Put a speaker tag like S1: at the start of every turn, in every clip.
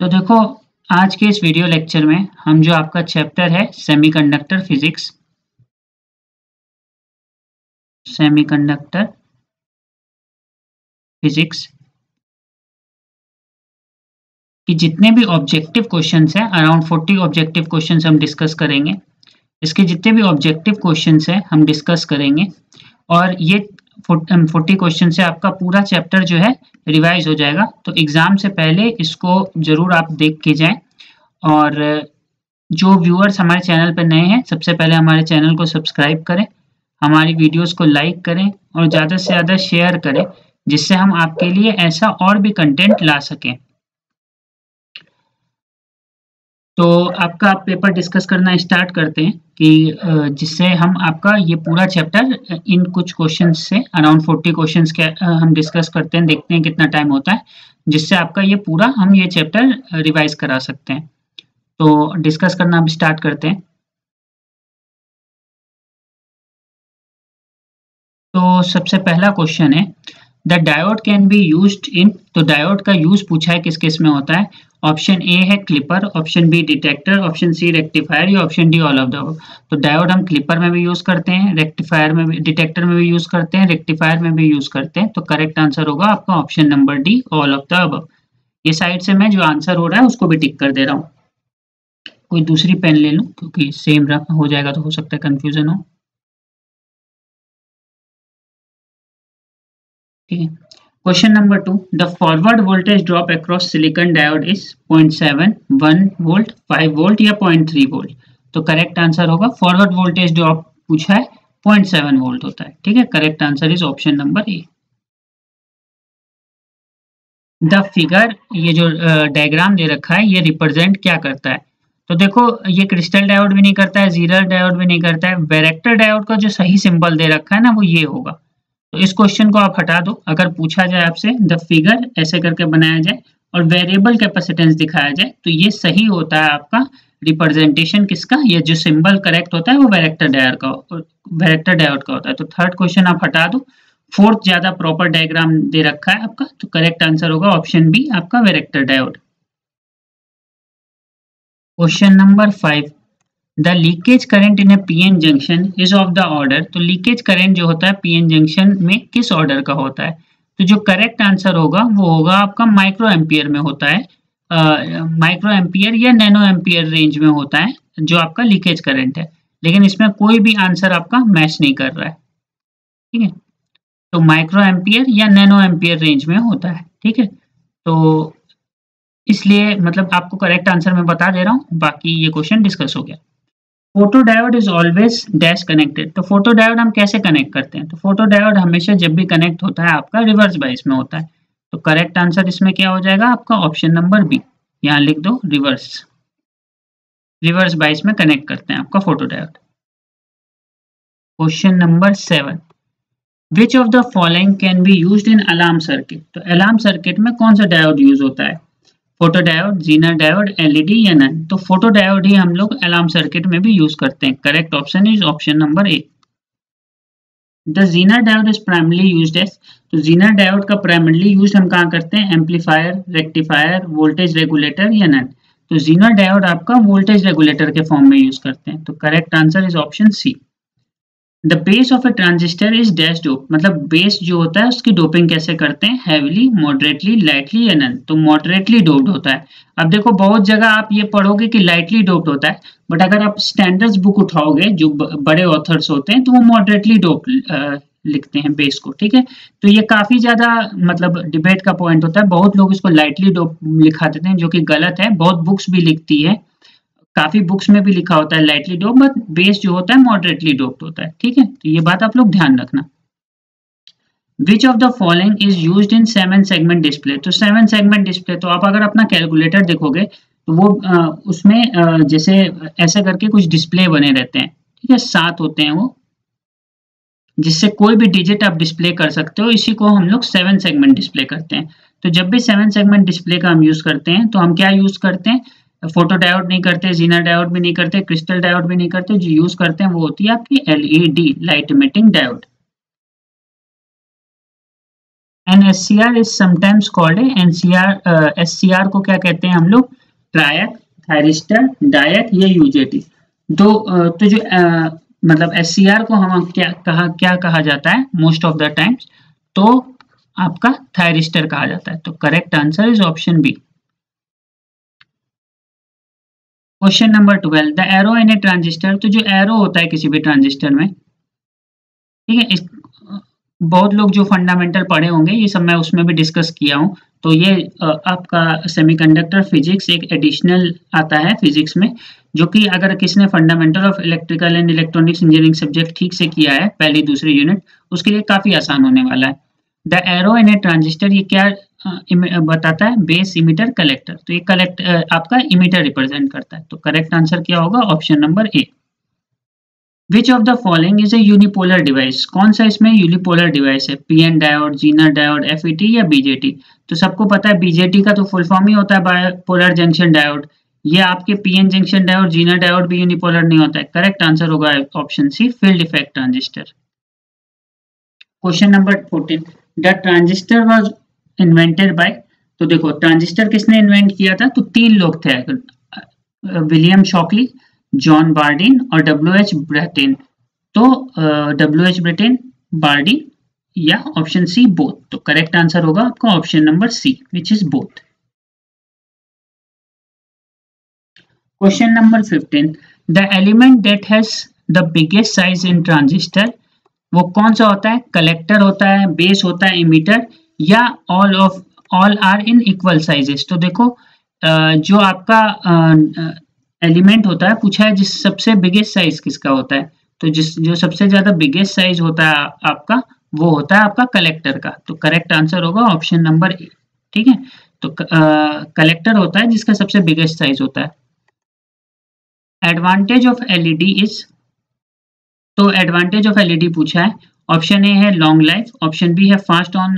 S1: तो देखो, आज के इस वीडियो लेक्चर में हम जो आपका चैप्टर है सेमीकंडक्टर फिजिक्स सेमीकंडक्टर फिजिक्स कि जितने भी ऑब्जेक्टिव क्वेश्चंस हैं अराउंड 40 ऑब्जेक्टिव क्वेश्चंस हम डिस्कस करेंगे। इसके जितने भी ऑब्जेक्टिव क्वेश्चंस हैं, हम डिस्कस करेंगे। और ये फोर्टी क्वेश्चन से आपका पूरा चैप्टर जो है रिवाइज हो जाएगा। तो एग्ज़ाम से पहले इसको ज़रूर आप देख के जाएँ। और जो व्यूअर्स हमारे चैनल पर नए हैं, सबसे पहले हमारे चैनल को सब्सक्राइब करें, हमारी वीडियोस को लाइक करें और ज़्यादा से ज़्यादा शेयर करें, जिससे हम आपके लिए ऐसा और भी कंटेंट ला सकें। तो आपका आप पेपर डिस्कस करना स्टार्ट करते हैं कि जिससे हम आपका ये पूरा चैप्टर इन कुछ क्वेश्चन से अराउंड फोर्टी क्वेश्चन के हम डिस्कस करते हैं, देखते हैं कितना टाइम होता है, जिससे आपका ये पूरा हम ये चैप्टर रिवाइज करा सकते हैं। तो डिस्कस करना अब स्टार्ट करते हैं। तो सबसे पहला क्वेश्चन है the diode can be use in तो डायोड का यूज़ पूछा है किस किसमें होता है। ऑप्शन ए है clipper, option B detector, option C rectifier, या option D all of the तो डायोड हम क्लिपर में भी यूज़ करते हैं, रेक्टिफायर में भी, डिटेक्टर में भी यूज़ करते हैं, रेक्टिफायर में भी यूज़ करते हैं। तो करेक्ट आंसर होगा आपका option number D all of the अब ये साइड से मैं जो आंसर हो रहा है उसको भी टिक कर दे रहा हूँ। कोई दूसरी पेन ले लूँ, क्योंकि सेम हो जाएगा तो हो सकता है कंफ्यूजन हो। ठीक है। Question number two the forward voltage drop across silicon diode is 0.7 1 volt 5 volt या 0.3 वोल्ट तो करेक्ट आंसर होगा फॉरवर्ड वोल्टेज ड्रॉप पूछा है 0.7 वोल्ट होता है, ठीक है? Correct answer is option number A the figure ये जो डायग्राम दे रखा है, ये रिप्रेजेंट क्या करता है? तो देखो, ये क्रिस्टल डायोड भी नहीं करता है जीरल डायोड भी नहीं करता है वेरेक्टर डायोड का जो सही सिंबल दे रखा है ना, वो ये होगा। तो इस क्वेश्चन को आप हटा दो। अगर पूछा जाए आपसे द फिगर ऐसे करके बनाया जाए और वेरिएबल कैपेसिटेंस दिखाया जाए तो ये सही होता है आपका रिप्रेजेंटेशन किसका? ये जो सिंबल करेक्ट होता है, वो वेरेक्टर डायर का वेरेक्टर डायोड का होता है। तो थर्ड क्वेश्चन आप हटा दो। फोर्थ ज़्यादा प्रॉपर डायग्राम दे रखा है आपका तो करेक्ट आंसर होगा ऑप्शन बी आपका varactor diode question number five the leakage current in a PN junction is of the order. तो लीकेज करंट जो होता है पीएन जंक्शन में किस ऑर्डर का होता है? तो जो करेक्ट आंसर होगा, वो होगा आपका माइक्रो एम्पियर में होता है। माइक्रो एम्पियर या नैनो एम्पियर रेंज में होता है, जो आपका लीकेज करंट है। लेकिन इसमें कोई भी आंसर आपका मैच नहीं कर रहा है। ठीक है? तो माइक्रो एम्पियर या नैनो एम्पियर रेंज में होता है। ठीक है? तो इसलिए मतलब आपको करेक्ट आंसर मैं बता दे रहा हूँ, बाकी ये क्वेश्चन डिस्कस हो गया। Photo diode is always dash connected तो फ़ोटो डायोड हम कैसे कनेक्ट करते हैं? तो फ़ोटो डायोड हमेशा जब भी कनेक्ट होता है, आपका रिवर्स बाइस में होता है। तो करेक्ट आंसर इसमें क्या हो जाएगा? आपका ऑप्शन नंबर बी यहाँ लिख दो रिवर्स रिवर्स बाइस में कनेक्ट करते हैं आपका photo diode question number seven which of the following can be use in alarm circuit तो अलार्म सर्किट में कौन सा डायोड यूज़ होता है? Photo diode zener diode LED या नन तो फ़ोटो डायोड ही हम लोग अलार्म सर्किट में भी यूज़ करते हैं. Correct option is option number A the zener diode is primarily used as तो जीना डायोड का प्राइमरली यूज़ हम कहाँ करते हैं? एम्पलीफायर रेक्टिफायर वोल्टेज रेगुलेटर या नन तो जीना डायोड आपका वोल्टेज रेगुलेटर के फॉर्म में यूज़ करते हैं. तो correct answer is option C the base of a transistor is dash dope मतलब बेस जो होता है, उसकी डोपिंग कैसे करते हैं? हैवीली मॉडरेटली लाइटली या नन तो मॉडरेटली डोप्ड होता है। अब देखो, बहुत जगह आप ये पढ़ोगे कि लाइटली डोप्ड होता है बट अगर आप स्टैंडर्ड्स बुक उठाओगे, जो बड़े ऑथर्स होते हैं तो वो मॉडरेटली डोप लिखते हैं बेस को, ठीक है? तो ये काफ़ी ज़्यादा मतलब डिबेट का पॉइंट होता है। बहुत लोग इसको लाइटली डोप लिखा देते हैं, जो कि गलत है। बहुत बुक्स भी लिखती है। काफ़ी बुक्स में भी लिखा होता है लाइटली डोप बट बेस जो होता है मॉडरेटली डोप्ड होता है ठीक है? तो ये बात आप लोग ध्यान रखना। Which of the following is use in seven segment display तो सेवन सेगमेंट डिस्प्ले तो आप अगर अपना कैलकुलेटर देखोगे तो वो आ, उसमें आ, जैसे ऐसे करके कुछ डिस्प्ले बने रहते हैं ठीक है? सात होते हैं वो जिससे कोई भी डिजिट आप डिस्प्ले कर सकते हो इसी को हम लोग सेवन सेगमेंट डिस्प्ले करते हैं। तो जब भी सेवन सेगमेंट डिस्प्ले का हम यूज़ करते हैं तो हम क्या यूज़ करते हैं? फ़ोटो डायोड नहीं करते, जीना डायोड भी नहीं करते क्रिस्टल डायोड भी नहीं करते, जो यूज़ करते हैं वो होती है आपकी LED light emitting diode N S C R is sometimes called है N C R S C R को क्या कहते हैं हम लोग? ट्रायक थायरिस्टर डायक या यूजेटी दो तो जो मतलब एस सी आर को हम क्या कहा क्या कहा जाता है मोस्ट ऑफ़ द टाइम्स तो आपका थायरिस्टर कहा जाता है। तो correct answer is option B question number twelve the arrow in a transistor तो जो एरो होता है किसी भी ट्रांजिस्टर में, ठीक है, इस, बहुत लोग जो फंडामेंटल पढ़े होंगे, ये सब मैं उसमें भी डिस्कस किया हूँ। तो ये आपका सेमीकंडक्टर फिजिक्स एक एडिशनल आता है फिजिक्स में, जो कि अगर किसने fundamental of electrical and electronics engineering subject ठीक से किया है, पहली दूसरी यूनिट उसके लिए काफ़ी आसान होने वाला है। The arrow in a transistor ये क्या बताता है बेस इमीटर कलेक्टर तो ये कलेक्ट आपका इमीटर रिप्रेजेंट करता है। तो करेक्ट आंसर क्या होगा? Option number A which of the following is a unipolar device कौन सा इसमें यूनिपोलर डिवाइस है? PN diode zener diode FET या बीजेटी तो सबको पता है बीजेटी का तो फुल फॉर्म ही होता है बायोपोलर जंक्शन डायोड ये आपके PN junction diode zener diode भी यूनिपोलर नहीं होता है। करेक्ट आंसर होगा option C field effect transistor question number fourteen the transistor was invented by तो देखो ट्रांजिस्टर किसने इन्वेंट किया था? तो तीन लोग थे विलियम शॉकली जॉन बार्डिन और डब्ल्यू एच ब्रेटिन तो डब्ल्यू एच ब्रिटेन बार्डिन या ऑप्शन सी बोथ तो करेक्ट आंसर होगा आपका option number C which is both question number fifteen the element that has the biggest size in transistor वो कौन सा होता है? कलेक्टर होता है बेस होता है इमीटर या all of all are in equal sizes तो देखो जो आपका एलिमेंट होता है, पूछा है जिस सबसे बिगेस्ट साइज़ किसका होता है? तो जिस, जो सबसे ज़्यादा बिगेस्ट साइज़ होता है आपका, वो होता है आपका कलेक्टर का। तो करेक्ट आंसर होगा ऑप्शन नंबर ए ठीक है? तो कलेक्टर होता है जिसका सबसे बिगेस्ट साइज़ होता है। एडवांटेज ऑफ़ एलईडी इज़ तो एडवांटेज ऑफ़ एलईडी पूछा है। ऑप्शन ए है लॉन्ग लाइफ ऑप्शन बी है fast on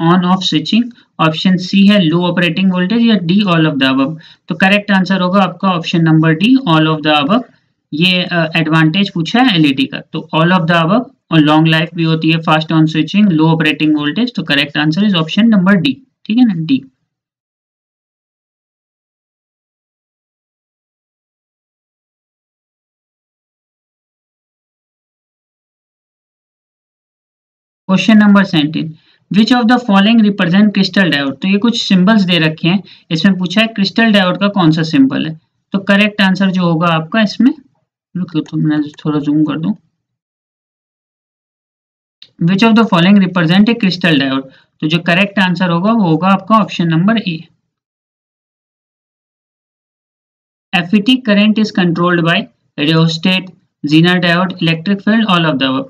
S1: on off switching option C है लो ऑपरेटिंग वोल्टेज या D all of the above तो करेक्ट आंसर होगा आपका option number D all of the above ये एडवांटेज uh, पूछा है एलईडी का। तो ऑल ऑफ़ द अबव और लॉन्ग लाइफ भी होती है fast on switching low operating voltage तो correct answer is option number D ठीक है ना? D question number seventeen which of the following represent crystal diode तो ये कुछ सिंबल्स दे रखे हैं। इसमें पूछा है क्रिस्टल डायोड का कौन सा सिंबल है? तो करेक्ट आंसर जो होगा आपका इसमें रुको तो मैं थोड़ा जूम कर दूँ। Which of the following represent a crystal diode तो जो करेक्ट आंसर होगा वो होगा आपका option number A FET current is controlled by rheostat, Zener diode, electric field, all of the above.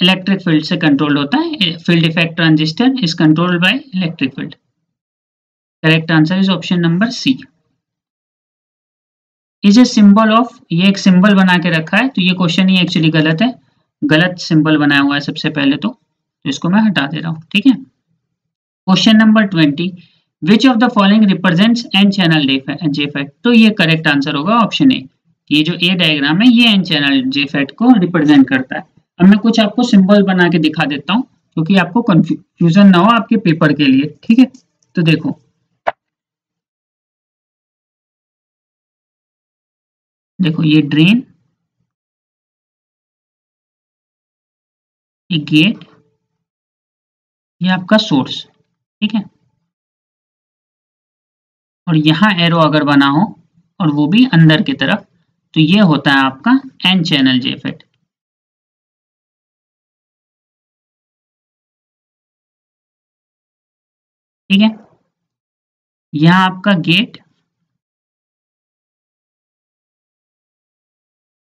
S1: Electric field से कंट्रोल होता है field effect transistor is controlled by electric field correct answer is option number C is a symbol of ये एक symbol बना के रखा है तो ये क्वेश्चन ही एक्चुअली गलत है। गलत सिंबल बनाया हुआ है सबसे पहले तो, तो इसको मैं हटा दे रहा हूँ ठीक है? Question number twenty which of the following represents N channel तो ये करेक्ट आंसर होगा ऑप्शन ए ये जो ए डायग्राम है ये एन चैनल जेफेट को रिप्रेजेंट करता है। अब मैं कुछ आपको सिंबल बना के दिखा देता हूँ, क्योंकि आपको कंफ्यूजन ना हो आपके पेपर के लिए, ठीक है? तो देखो। देखो, ये ड्रेन ये गेट ये आपका सोर्स ठीक है? और यहाँ एरो अगर बना हो, और वो भी अंदर की तरफ़ तो ये होता है आपका एन चैनल जेफेट ठीक है? यहाँ आपका गेट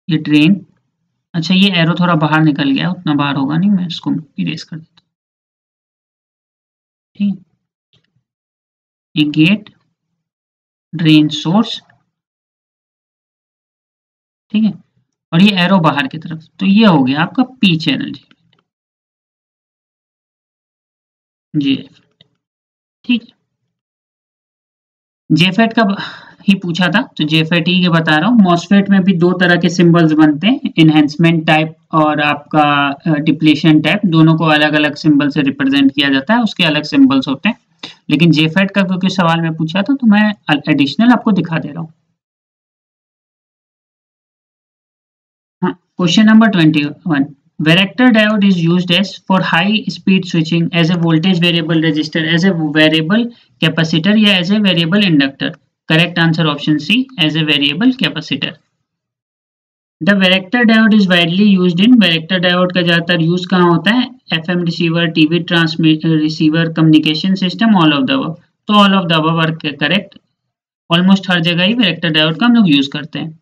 S1: ये ड्रेन अच्छा ये एरो थोड़ा बाहर निकल गया, उतना बाहर होगा नहीं, मैं इसको इरेज कर देता हूँ। ठीक? ये गेट ड्रेन सोर्स ठीक है? और ये एरो बाहर की तरफ़ तो ये हो गया आपका पी चैनल जी जी। ठीक जेफेट का ही पूछा था तो जेफेट ही के बता रहा हूँ। मॉसफेट में भी दो तरह के सिंबल्स बनते हैं इनहेंसमेंट टाइप और आपका डिप्लेशन टाइप दोनों को अलग अलग सिंबल से रिप्रेजेंट किया जाता है, उसके अलग सिंबल्स होते हैं। लेकिन जेफेट का क्योंकि सवाल में पूछा था तो मैं एडिशनल आपको दिखा दे रहा हूँ। Question number twenty one varactor diode is use as for high speed switching as a voltage variable resistor as a variable capacitor या as a variable inductor correct answer option C as a variable capacitor the varactor diode is widely use in varactor diode का ज़्यादातर use कहाँ होता है? F M receiver TV transmit receiver communication system all of the तो all of the अब correct almost हर जगह ही वेरेक्टर डायोड का हम लोग यूज़ करते हैं।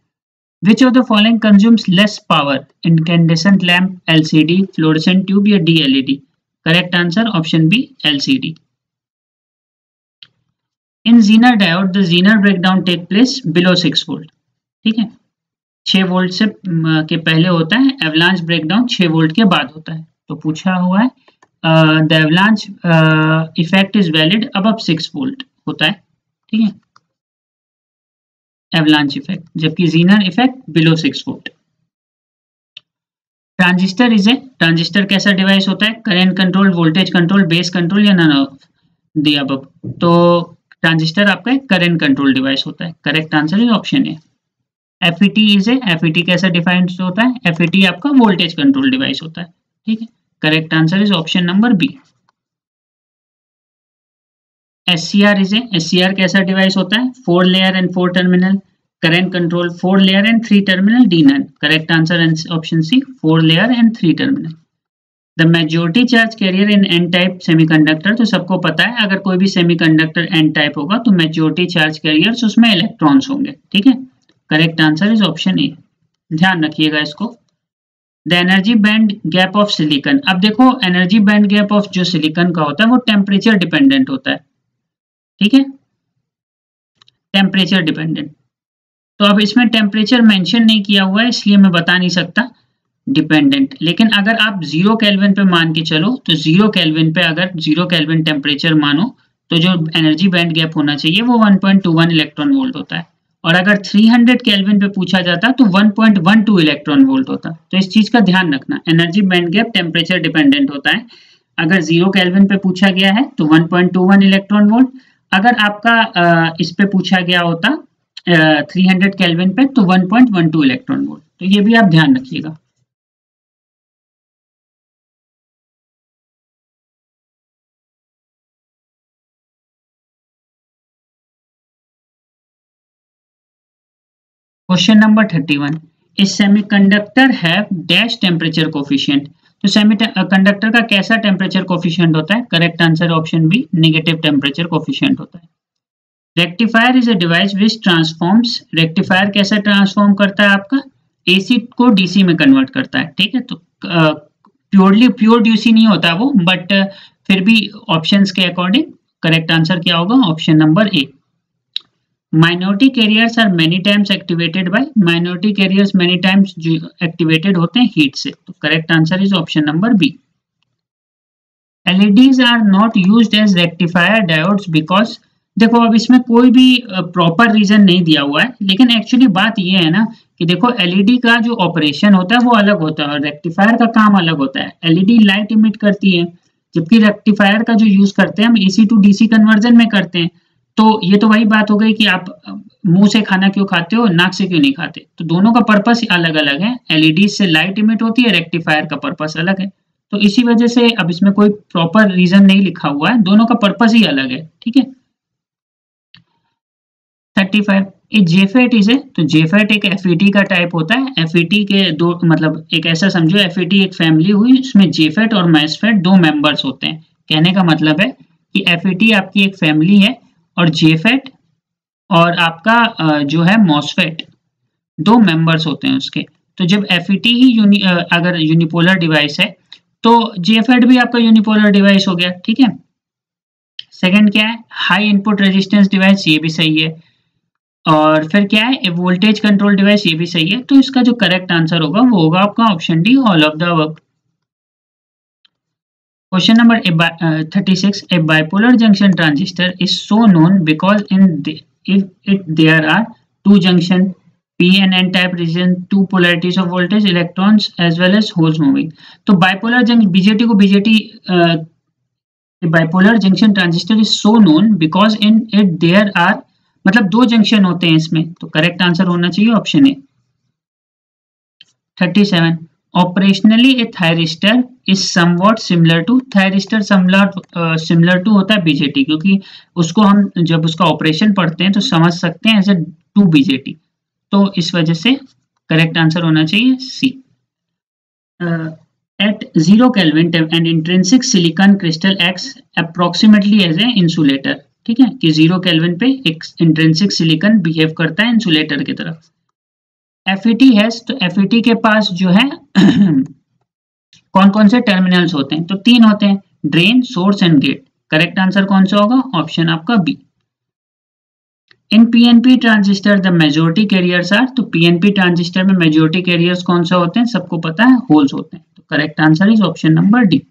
S1: Which of the following consumes less power? Incandescent lamp, LCD, fluorescent tube या DLED? Correct answer option B LCD. In zener diode the zener breakdown take place below six volt ठीक है छह volt से के पहले होता है एवलांच ब्रेकडाउन छह वोल्ट के बाद होता है तो पूछा हुआ है the avalanche effect is valid अब सिक्स वोल्ट होता है ठीक है एवलांच इफ़ेक्ट जबकि zener effect below six volt transistor is a transistor कैसा डिवाइस होता है? Current control voltage control base control या नन ऑफ़ दी अब तो ट्रांजिस्टर आपका करेंट कंट्रोल डिवाइस होता है। Correct answer is option A F E T is a F कैसे डिफाइंड होता है? एफ़ ई टी आपका वोल्टेज कंट्रोल डिवाइस होता है। ठीक है? Correct answer is option number B S C R is S C R कैसा device होता है four layer and four terminal current control four layer and three terminal D none correct answer option C four layer and three terminal the majority charge carrier in N type semiconductor तो सबको पता है, अगर कोई भी semiconductor N type होगा तो majority charge carrier उसमें इलेक्ट्रॉन्स होंगे, ठीक है? Correct answer is option A ध्यान रखिएगा इसको। The energy band gap of silicon अब देखो एनर्जी बैंड गैप ऑफ़ जो सिलिकन का होता है, वो टेम्परेचर डिपेंडेंट होता है। ठीक है? टेम्परेचर डिपेंडेंट तो अब इसमें टेम्परेचर मेंशन नहीं किया हुआ है, इसलिए मैं बता नहीं सकता। डिपेंडेंट लेकिन अगर आप ज़ीरो कैलविन पे मान के चलो तो ज़ीरो कैलविन पे अगर ज़ीरो कैलविन टेम्परेचर मानो तो जो एनर्जी बैंड गैप होना चाहिए, वो 1.21 इलेक्ट्रॉन वोल्ट होता है। और अगर 300 केल्विन पे पूछा जाता तो 1.12 इलेक्ट्रॉन वोल्ट होता। तो इस चीज़ का ध्यान रखना। Energy band gap temperature dependent होता है। अगर ज़ीरो केल्विन पे पूछा गया है तो 1.21 इलेक्ट्रॉन वोल्ट अगर आपका इस पे पूछा गया होता थ्री हंड्रेड केल्विन पे तो 1.12 इलेक्ट्रॉन वोल्ट तो ये भी आप ध्यान रखिएगा। Question number thirty one is semiconductor have dash temperature coefficient तो सेमी कंडक्टर का कैसा टेम्परेचर कोफिशियंट होता है? Correct answer option B negative temperature coefficient होता है। Rectifier is a device which transforms rectifier कैसे ट्रांसफॉर्म करता है आपका? एसी को डीसी में कन्वर्ट करता है, ठीक है? तो प्योरली प्योर डीसी नहीं होता वो बट फिर भी ऑप्शंस के अकॉर्डिंग करेक्ट आंसर क्या होगा? Option number A minority carriers are many times activated by minority carriers many times activated होते हैं हीट से। तो correct answer is option number B LEDs are not used as rectifier diodes because देखो अब इसमें कोई भी प्रॉपर रीजन नहीं दिया हुआ है, लेकिन एक्चुअली बात यह है ना कि देखो एलईडी का जो ऑपरेशन होता है वो अलग होता है और रेक्टिफायर का काम अलग होता है। एलईडी लाइट इमिट करती है, जबकि रेक्टिफायर का जो यूज़ करते हैं हम एसी टू डीसी कन्वर्जन में करते हैं। तो ये तो वही बात हो गई कि आप मुँह से खाना क्यों खाते हो, नाक से क्यों नहीं खाते? तो दोनों का पर्पस अलग अलग है। एलईडी से लाइट इमिट होती है रेक्टिफायर का पर्पस अलग है। तो इसी वजह से अब इसमें कोई प्रॉपर रीजन नहीं लिखा हुआ है। दोनों का पर्पस ही अलग है, ठीक है? थर्टी फाइव एक जेफेट है तो जेफेट एक एफ़ e का टाइप होता है। एफ़ e के दो मतलब एक ऐसा समझो एफ़ e एक फैमिली हुई, उसमें जेफेट और मैसफेट दो मेंबर्स होते हैं। कहने का मतलब है कि एफ़ आपकी एक फैमिली है और जेफेट और आपका जो है मॉसफेट दो मेंबर्स होते हैं उसके। तो जब एफ़ e ही यूनि अगर यूनिपोलर डिवाइस है तो जेफेट भी आपका यूनिपोलर डिवाइस हो गया, ठीक है? सेकंड क्या है? हाई इनपुट रेजिस्टेंस डिवाइस ये भी सही है। और फिर क्या है? वोल्टेज कंट्रोल डिवाइस ये भी सही है। तो इसका जो करेक्ट आंसर होगा, वो होगा आपका option D all of the work question number thirty six a bipolar junction transistor is so known because in if it there are two junction P N N type region two polarities of voltage electrons as well as holes moving तो bipolar junction BJT को BJT bipolar junction transistor is so known because in it there are मतलब दो junction होते हैं इसमें तो correct answer होना चाहिए option A thirty seven Operationally, a thyristor is somewhat similar to thyristor somewhat uh, similar to होता है बीजेटी क्योंकि उसको हम जब उसका ऑपरेशन पढ़ते हैं तो समझ सकते हैं एज ए टू बीजेटी तो इस वजह से करेक्ट आंसर होना चाहिए सी at 0 Kelvin an intrinsic silicon crystal acts approximately as a insulator ठीक है कि 0 Kelvin पे एक intrinsic silicon behave करता है insulator की तरह एफ़ है तो एफ़ के पास जो है कौन कौन से टर्मिनल्स होते हैं? तो तीन होते हैं drain source and gate correct answer कौन सा होगा? ऑप्शन आपका B in PNP transistor the majority carriers are तो पीएनपी ट्रांजिस्टर में मेजोरिटी कैरियर्स कौन सा होते हैं? सबको पता है होल्स होते हैं. तो correct answer is option number D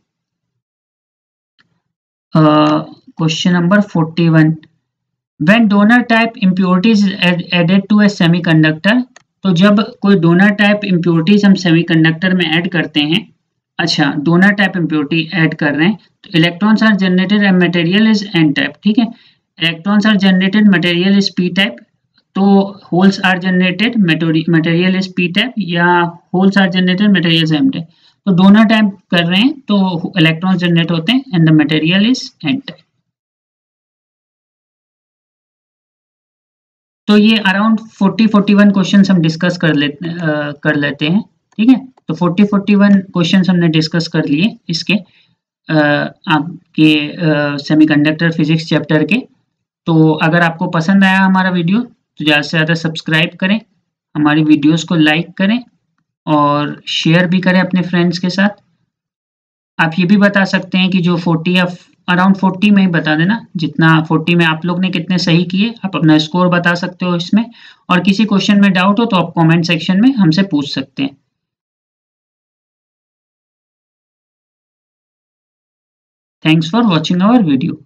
S1: question number 41 when donor type impurities is added to a semiconductor तो जब कोई डोनर टाइप इम्प्योरिटीज हम सेमीकंडक्टर में ऐड करते हैं अच्छा डोनर टाइप इम्प्योरिटी ऐड कर रहे हैं तो electrons are generated and material is N type ठीक है? Electrons are generated material is P type तो holes are generated material is P type या holes are generated material M type तो donor type कर रहे हैं तो इलेक्ट्रॉन्स जनरेट होते हैं and the material is N type तो ये अराउंड 40 41 क्वेश्चंस हम डिस्कस कर लेते कर लेते हैं, ठीक है? तो 40 41 क्वेश्चंस हमने डिस्कस कर लिए इसके आपके सेमीकंडक्टर फिजिक्स चैप्टर के। तो अगर आपको पसंद आया हमारा वीडियो तो ज़्यादा से ज़्यादा सब्सक्राइब करें, हमारी वीडियोस को लाइक करें और शेयर भी करें अपने फ्रेंड्स के साथ। आप ये भी बता सकते हैं कि जो 40 या अराउंड फोर्टी में ही बता देना। जितना फोर्टी में आप लोग ने कितने सही किए, आप अपना स्कोर बता सकते हो इसमें। और किसी क्वेश्चन में डाउट हो तो आप कमेंट सेक्शन में हमसे पूछ सकते हैं। Thanks for watching our video